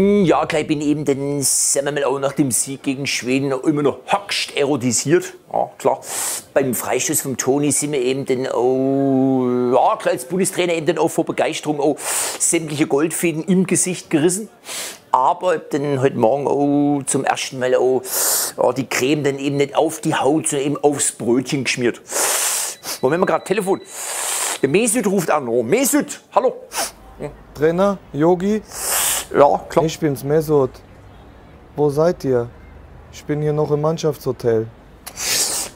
Ja, klar, ich bin eben dann, sagen wir mal, auch nach dem Sieg gegen Schweden immer noch höchst erodisiert. Ja, klar. Beim Freistoß vom Toni sind wir eben dann auch, ja, klar, als Bundestrainer eben dann auch vor Begeisterung auch sämtliche Goldfäden im Gesicht gerissen. Aber dann heute Morgen auch zum ersten Mal auch ja, die Creme dann eben nicht auf die Haut, sondern eben aufs Brötchen geschmiert. Moment mal gerade, Telefon. Der Mesut ruft an. Oh, Mesut, hallo. Trainer, Yogi, Ja, klar. ich bin's, Mesut. Wo seid ihr? Ich bin hier noch im Mannschaftshotel.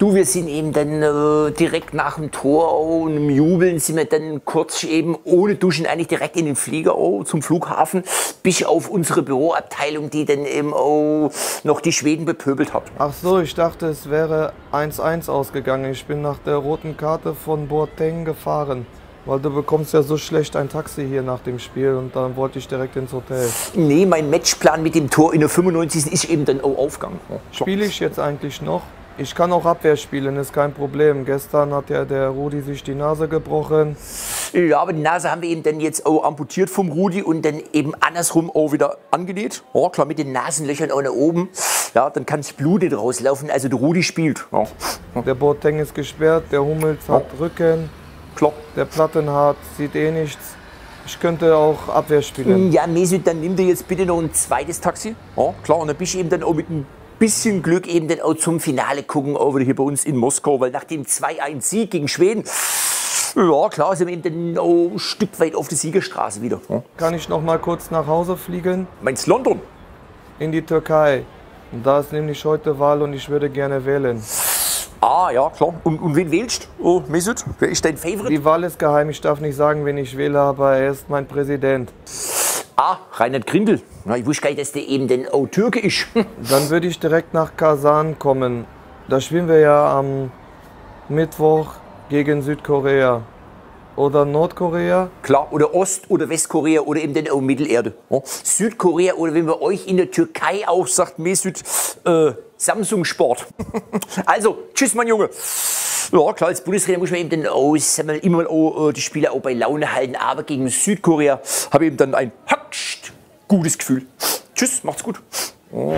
Du, wir sind eben dann äh, direkt nach dem Tor und im Jubeln sind wir dann kurz eben ohne Duschen eigentlich direkt in den Flieger oh, zum Flughafen bis auf unsere Büroabteilung, die dann eben auch noch die Schweden bepöbelt hat. Ach so, ich dachte, es wäre 1-1 ausgegangen. Ich bin nach der roten Karte von Boateng gefahren. Weil du bekommst ja so schlecht ein Taxi hier nach dem Spiel und dann wollte ich direkt ins Hotel. Nee, mein Matchplan mit dem Tor in der 95. ist eben dann auch aufgegangen. Ja, klar. Spiele ich jetzt eigentlich noch? Ich kann auch Abwehr spielen, ist kein Problem. Gestern hat ja der Rudi sich die Nase gebrochen. Ja, aber die Nase haben wir eben dann jetzt auch amputiert vom Rudi und dann eben andersrum auch wieder angenäht. Ja, klar, mit den Nasenlöchern auch nach oben. Ja, dann kann das Blut nicht rauslaufen. Also der Rudi spielt. Ja, Der Boateng ist gesperrt, der Hummels hat Rücken, klar. der Plattenhardt sieht eh nichts. Ich könnte auch Abwehr spielen. Ja, Mesut, dann nimm dir jetzt bitte noch ein zweites Taxi. Ja, klar. Und dann bist du eben dann auch mit ein bisschen Glück eben dann auch zum Finale gucken, auch wieder hier bei uns in Moskau. Weil nach dem 2-1-Sieg gegen Schweden, ja klar, sind wir eben dann auch ein Stück weit auf der Siegerstraße wieder. Ja. Kann ich noch mal kurz nach Hause fliegen? Meinst London? In die Türkei. Und da ist nämlich heute Wahl und ich würde gerne wählen. Ah, ja, klar. Und, und wen wählst du, oh, Mesut? Wer ist dein Favorite? Die Wahl ist geheim, ich darf nicht sagen, wen ich wähle, aber er ist mein Präsident. Ah, Reinhard Grindel. Na, ich wusste gar nicht, dass der eben dann auch Türke ist. Dann würde ich direkt nach Kasan kommen. Da spielen wir ja am Mittwoch gegen Südkorea. Oder Nordkorea. Klar, oder Ost- oder Westkorea oder eben dann auch Mittelerde. Südkorea oder wenn wir euch in der Türkei auch sagt, Mesut, äh, Samsung Sport. also, tschüss, mein Junge. Ja, klar, als Bundestrainer muss man eben dann auch, wir, immer mal auch, äh, die Spieler auch bei Laune halten. Aber gegen Südkorea habe ich eben dann ein höchst gutes Gefühl. Tschüss, macht's gut. Oh.